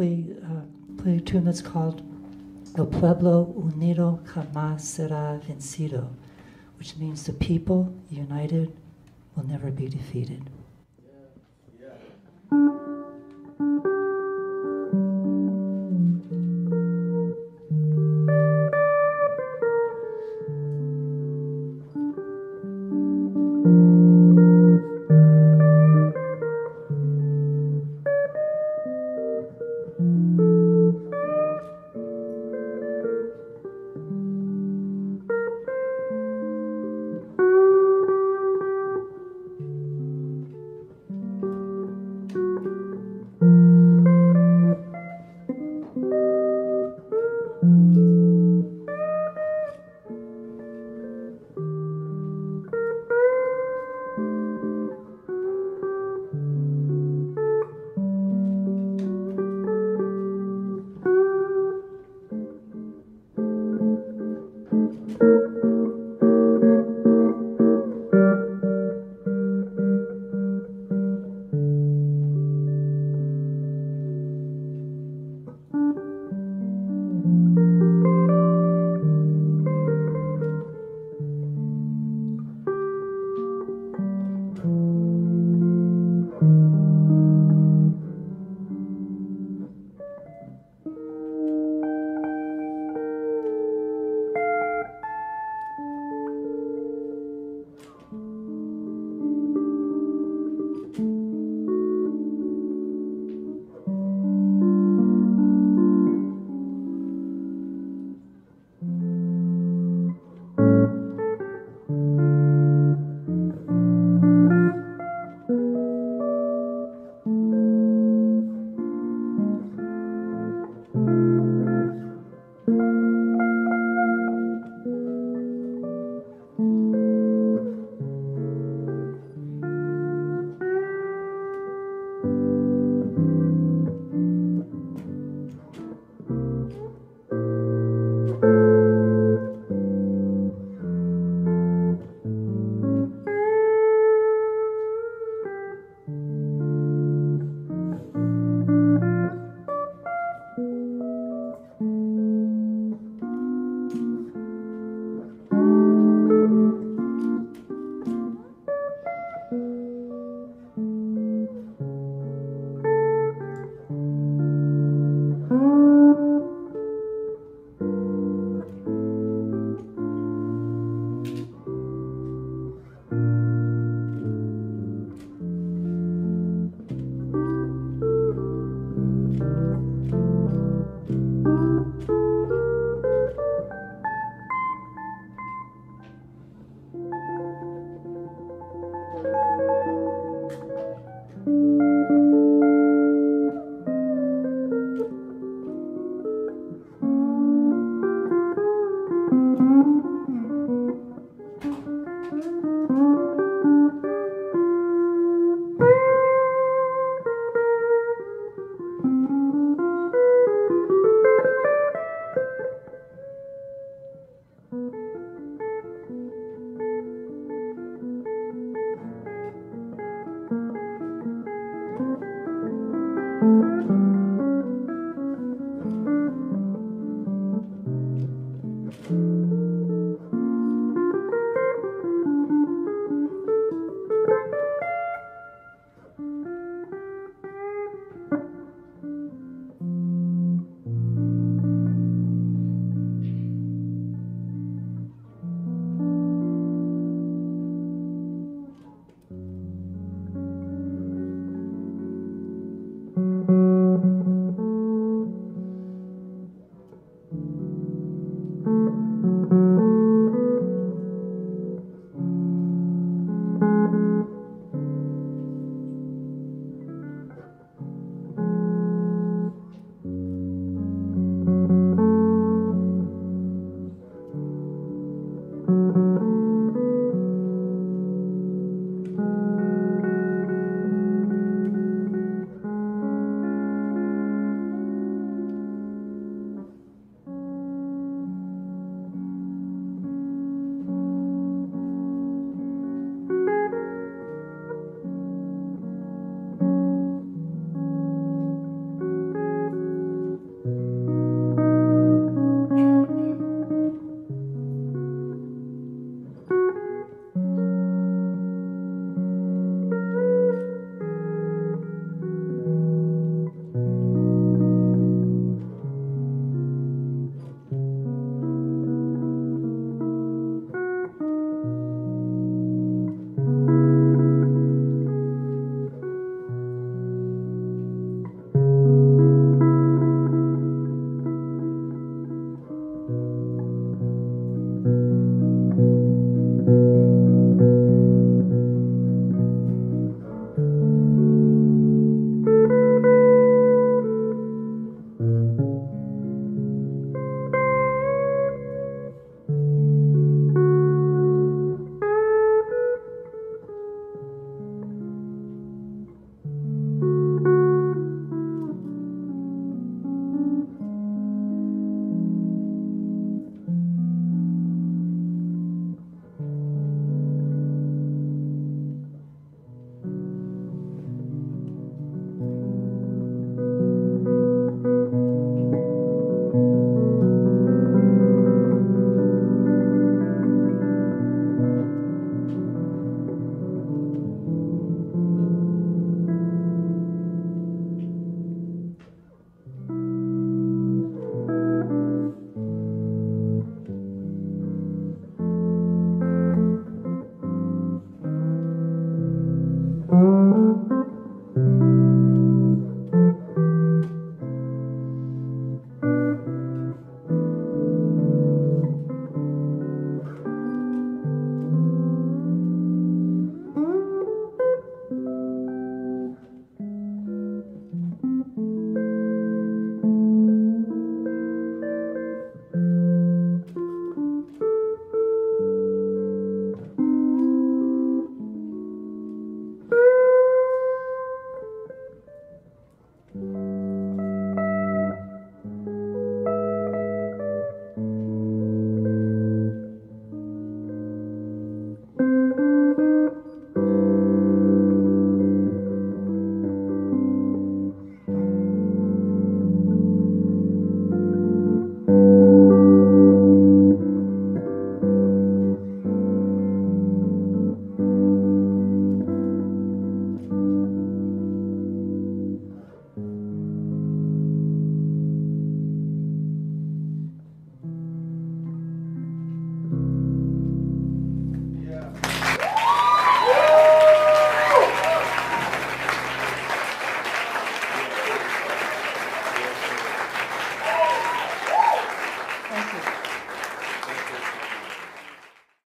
briefly uh, play a tune that's called El Pueblo Unido Jamás Será Vencido, which means the people united will never be defeated.